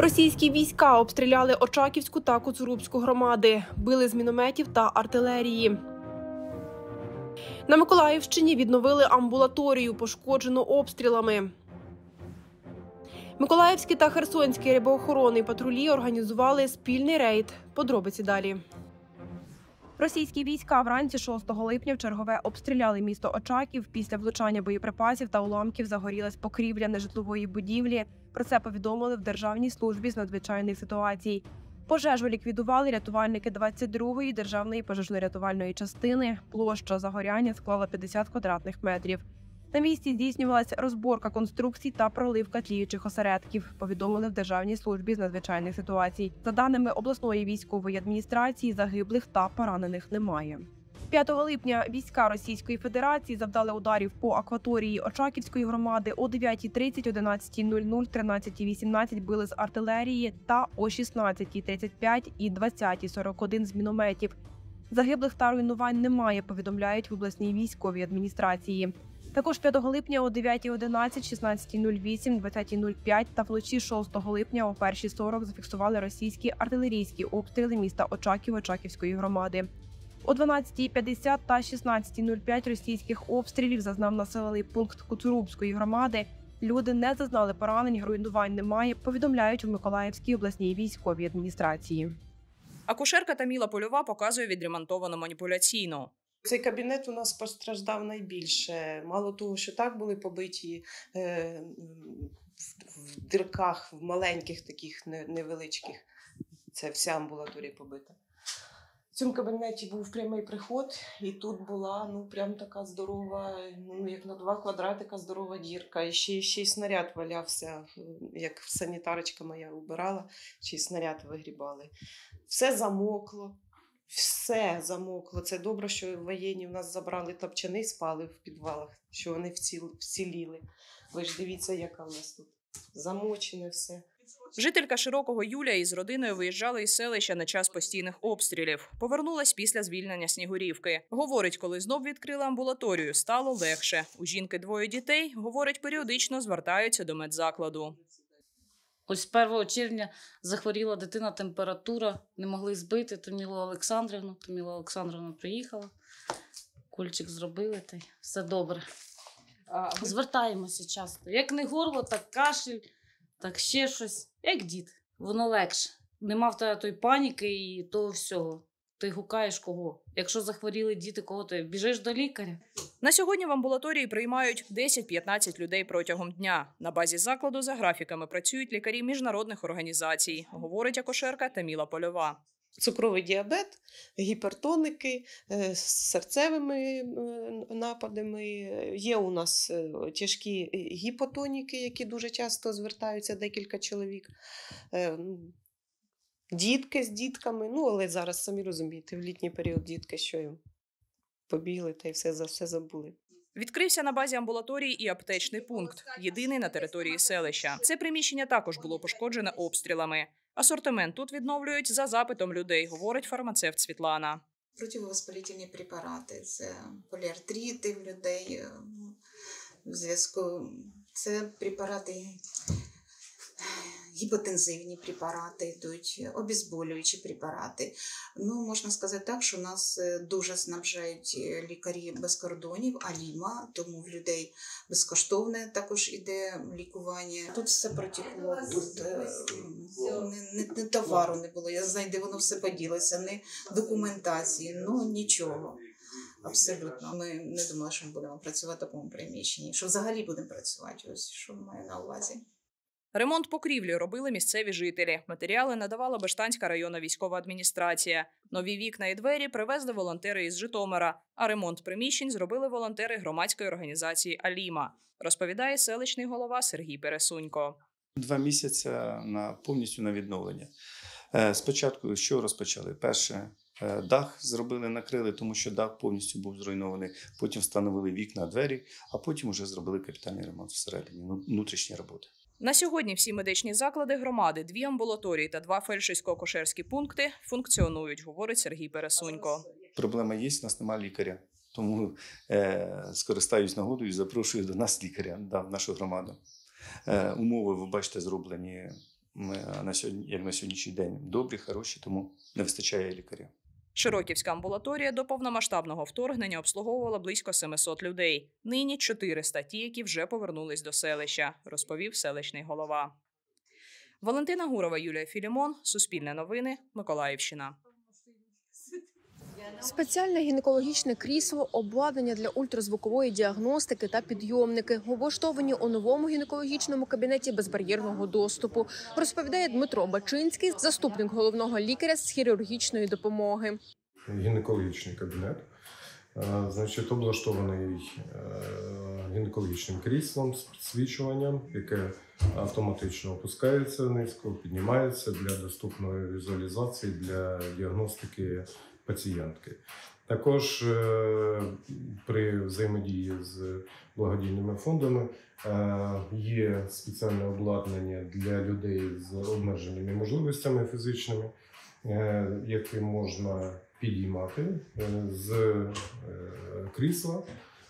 Російські війська обстріляли Очаківську та Коцурубську громади, били з мінометів та артилерії. На Миколаївщині відновили амбулаторію, пошкоджену обстрілами. Миколаївські та Херсонські рибоохоронні патрулі організували спільний рейд. Подробиці далі. Російські війська вранці 6 липня в чергове обстріляли місто Очаків. Після влучання боєприпасів та уламків загорілась покрівля нежитлової будівлі. Про це повідомили в Державній службі з надзвичайних ситуацій. Пожежу ліквідували рятувальники 22-ї державної пожежно-рятувальної частини. Площа загоряння склала 50 квадратних метрів. На місці здійснювалася розборка конструкцій та проливка тліючих осередків. Повідомили в Державній службі з надзвичайних ситуацій. За даними обласної військової адміністрації, загиблих та поранених немає. 5 липня війська Російської Федерації завдали ударів по акваторії Очаківської громади о 9.30, 11.00, 13.18 били з артилерії та о 16.35 і 20.41 з мінометів. Загиблих та руйнувань немає. Повідомляють в обласній військовій адміністрації. Також 5 липня о 9.11, 16.08, 20.05 та вночі 6 липня о 1.40 зафіксували російські артилерійські обстріли міста Очаків Очаківської громади. О 12.50 та 16.05 російських обстрілів зазнав населений пункт Куцурубської громади. Люди не зазнали поранень, руйнувань немає. Повідомляють у Миколаївській обласній військовій адміністрації. Акушерка Таміла Польова показує відремонтовану маніпуляційну. Цей кабінет у нас постраждав найбільше. Мало того, що так були побиті е, в, в дирках, в маленьких таких невеличких. Це вся амбулаторія побита. Цьому кабінеті був прямий приход, і тут була ну прям така здорова, ну як на два квадратика здорова дірка. І ще, ще й снаряд валявся, як санітарочка моя убирала, ще й снаряд вигрібали. Все замокло. Все замокло. Це добре, що воєнні в нас забрали топчани, спали в підвалах, що вони вціл, вціліли. Ви ж дивіться, яка в нас тут замочене все. Жителька широкого Юлія із родиною виїжджали із селища на час постійних обстрілів. Повернулась після звільнення Снігурівки. Говорить, коли знов відкрила амбулаторію, стало легше. У жінки двоє дітей. Говорить, періодично звертаються до медзакладу. Ось 1 червня захворіла дитина, температура, не могли збити Тамілу Олександрівну. Таміла Олександрівна приїхала, кульчик зробили, та й все добре. Звертаємося часто. Як не горло, так кашель, так ще щось. Як дід, воно легше. Нема в тебе тої паніки і того всього. Ти гукаєш кого. Якщо захворіли діти, кого ти біжиш до лікаря. На сьогодні в амбулаторії приймають 10-15 людей протягом дня. На базі закладу за графіками працюють лікарі міжнародних організацій, говорить акушерка Таміла Польова. Цукровий діабет, гіпертоники е, з серцевими е, нападами. Є у нас е, тяжкі гіпотоніки, які дуже часто звертаються декілька чоловік. Дітки з дітками. Ну, але зараз самі розумієте, в літній період дітки, що їм побігли та й все за все забули. Відкрився на базі амбулаторії і аптечний пункт, єдиний на території селища. Це приміщення також було пошкоджене обстрілами. Асортимент тут відновлюють за запитом людей, говорить фармацевт Світлана. противовоспалительні препарати, це поліартрити в людей е, в зв'язку. Це препарати, гіпотензивні препарати йдуть, обезболюючі препарати. Ну, можна сказати так, що нас е, дуже снабжають е, лікарі без кордонів, Аліма, тому в людей безкоштовне також іде лікування. Тут все протекло, тут е, не, не, не товару не було. Я знаю, де воно все поділося, не документації, ну нічого. Абсолютно. Ми не думали, що ми будемо працювати в такому приміщенні, що взагалі будемо працювати. Ось що маю на увазі. Ремонт покрівлі робили місцеві жителі. Матеріали надавала Бештанська районна військова адміністрація. Нові вікна і двері привезли волонтери із Житомира. А ремонт приміщень зробили волонтери громадської організації Аліма. Розповідає селищний голова Сергій Пересунько. Два місяці на повністю на відновлення. Е, Спочатку що розпочали? Перше, е, дах зробили, накрили, тому що дах повністю був зруйнований. Потім встановили вікна, двері, а потім вже зробили капітальний ремонт всередині, ну, внутрішні роботи. На сьогодні всі медичні заклади громади, дві амбулаторії та два фельдшерсько-акушерські пункти функціонують, говорить Сергій Пересунько. Проблема є, у нас немає лікаря. Тому е, скористаюсь нагодою запрошую до нас лікаря да, в нашу громаду. Е, умови, ви бачите, зроблені на сьогодні, як на сьогоднішній день, добрі, хороші, тому не вистачає лікарів. Широківська амбулаторія до повномасштабного вторгнення обслуговувала близько 700 людей. Нині 400 ті, які вже повернулись до селища, розповів селищний голова. Валентина Гурова, Юлія Філімон, Суспільне новини, Миколаївщина. Спеціальне гінекологічне крісло, обладнання для ультразвукової діагностики та підйомники облаштовані у новому гінекологічному кабінеті безбар'єрного доступу. Розповідає Дмитро Бачинський, заступник головного лікаря з хірургічної допомоги. гінекологічний кабінет. Е, Значить, облаштований е, гінекологічним кріслом з підсвічуванням, яке автоматично опускається низько, піднімається для доступної візуалізації для діагностики пацієнтки. Також е, при взаємодії з благодійними фондами е, є спеціальне обладнання для людей з обмеженими можливостями фізичними, е, яке можна підіймати з крісла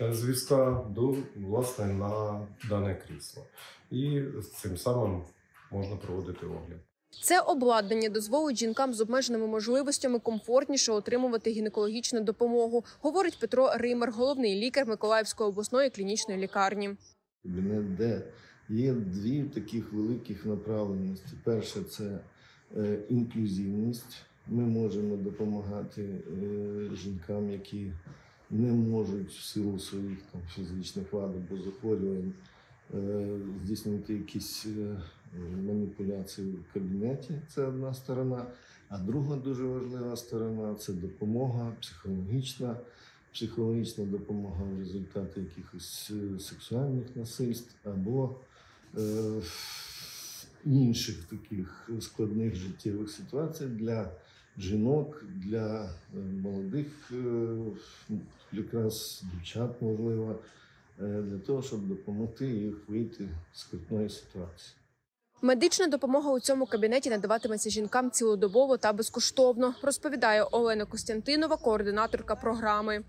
з візка до власне на дане крісло. І цим самим можна проводити огляд. Це обладнання дозволить жінкам з обмеженими можливостями комфортніше отримувати гінекологічну допомогу, говорить Петро Ример, головний лікар Миколаївської обласної клінічної лікарні. де є дві таких великих направленості. Перше це е, інклюзивність. Ми можемо допомагати е, жінкам, які не можуть в силу своїх там, фізичних вад або захворювань е, здійснити якісь маніпуляції в кабінеті. Це одна сторона. А друга дуже важлива сторона це допомога психологічна, психологічна допомога в результаті якихось е, сексуальних насильств або е, інших таких складних життєвих ситуацій для жінок, для е, молодих е, якраз дівчат, можливо, для того, щоб допомогти їх вийти з скрутної ситуації. Медична допомога у цьому кабінеті надаватиметься жінкам цілодобово та безкоштовно, розповідає Олена Костянтинова, координаторка програми.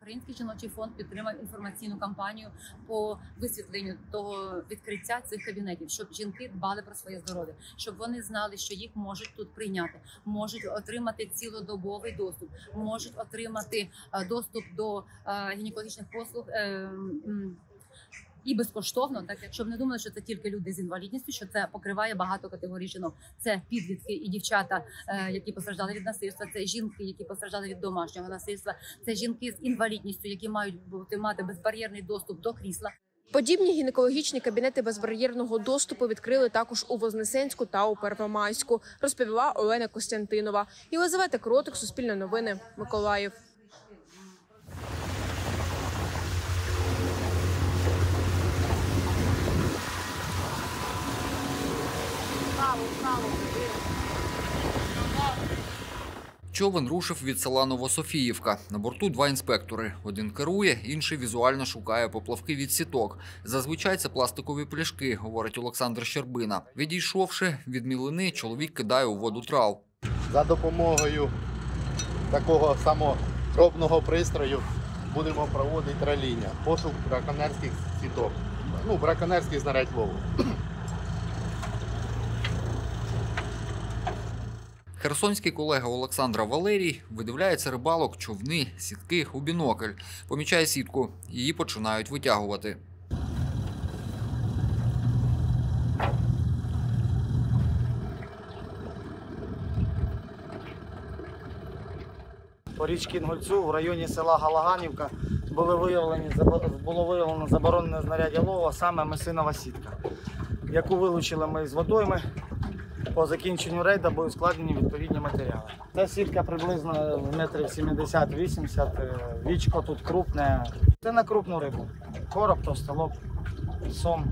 Український жіночий фонд підтримав інформаційну кампанію по висвітленню того відкриття цих кабінетів, щоб жінки дбали про своє здоров'я, щоб вони знали, що їх можуть тут прийняти, можуть отримати цілодобовий доступ, можуть отримати е, доступ до е, гінекологічних послуг. І безкоштовно, так як щоб не думали, що це тільки люди з інвалідністю, що це покриває багато категорій жінок. Це підлітки і дівчата, е, які постраждали від насильства. Це жінки, які постраждали від домашнього насильства. Це жінки з інвалідністю, які мають бути мати безбар'єрний доступ до крісла. Подібні гінекологічні кабінети безбар'єрного доступу відкрили також у Вознесенську та у Первомайську, розповіла Олена Костянтинова. Єлизавета Кротик, Суспільне новини, Миколаїв. Човен рушив від села Новософіївка. На борту два інспектори. Один керує, інший візуально шукає поплавки від сіток. Зазвичай це пластикові пляшки, говорить Олександр Щербина. Відійшовши від мілини, чоловік кидає у воду трал. За допомогою такого саморобного пристрою будемо проводити раління, пошук браконерських сіток. Ну, браконерських знарядь лову. Херсонський колега Олександра Валерій видивляється рибалок, човни, сітки у бінокль. Помічає сітку. Її починають витягувати. по річці Інгульцю в районі села Галаганівка були виявлені, було виявлено заборонене знаряддя лова, саме месинова сітка, яку вилучили ми з водойми. По закінченню рейду були складені відповідні матеріали. Це сітка приблизно метрів 70-80, е, вічко тут крупне. Це на крупну рибу. Короб, товстолоб, сом.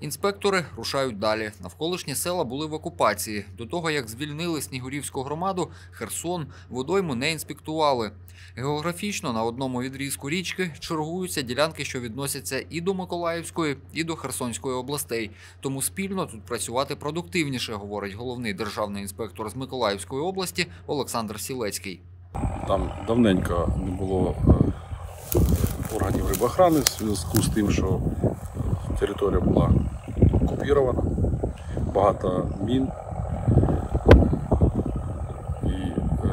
Інспектори рушають далі. Навколишні села були в окупації. До того, як звільнили Снігурівську громаду, Херсон водойму не інспектували. Географічно на одному відрізку річки чергуються ділянки, що відносяться і до Миколаївської, і до Херсонської областей. Тому спільно тут працювати продуктивніше, говорить головний державний інспектор з Миколаївської області Олександр Сілецький. Там давненько не було е, органів рибоохорони в зв'язку з тим, що територія була окупірована. багато мін і е,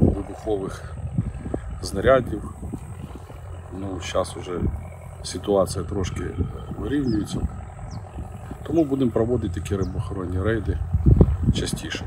вибухових знарядів. Ну, зараз вже ситуація трошки вирівнюється. Тому будемо проводити такі рибоохоронні рейди частіше.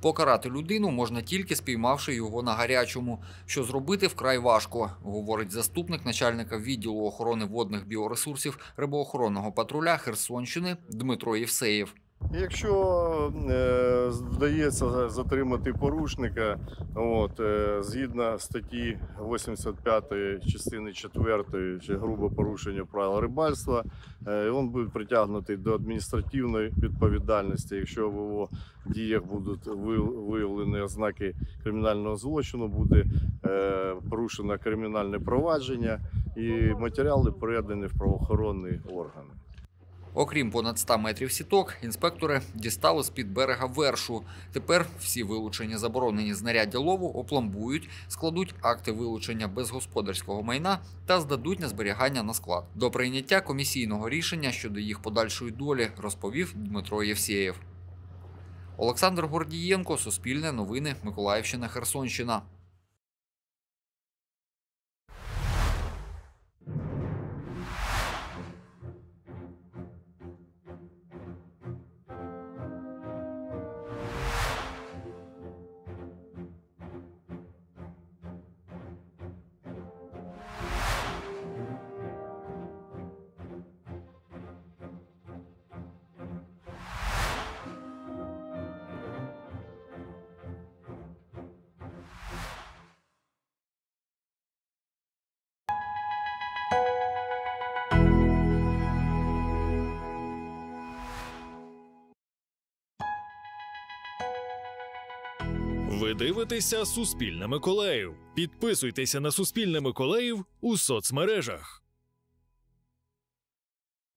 Покарати людину можна тільки спіймавши його на гарячому, що зробити вкрай важко, говорить заступник начальника відділу охорони водних біоресурсів рибоохоронного патруля Херсонщини Дмитро Євсеєв. Якщо е, вдається затримати порушника, от, е, згідно статті 85 частини 4 чи грубе порушення правил рибальства, е, він буде притягнутий до адміністративної відповідальності. Якщо в його діях будуть виявлені ознаки кримінального злочину, буде е, порушено кримінальне провадження і матеріали передані в правоохоронні органи. Окрім понад 100 метрів сіток, інспектори дістали з-під берега вершу. Тепер всі вилучені заборонені знаряддя лову опломбують, складуть акти вилучення безгосподарського майна та здадуть на зберігання на склад. До прийняття комісійного рішення щодо їх подальшої долі розповів Дмитро Євсєєв. Олександр Гордієнко, Суспільне новини, Миколаївщина, Херсонщина. Ви дивитеся Суспільне Миколаїв. Підписуйтеся на Суспільне Миколаїв у соцмережах.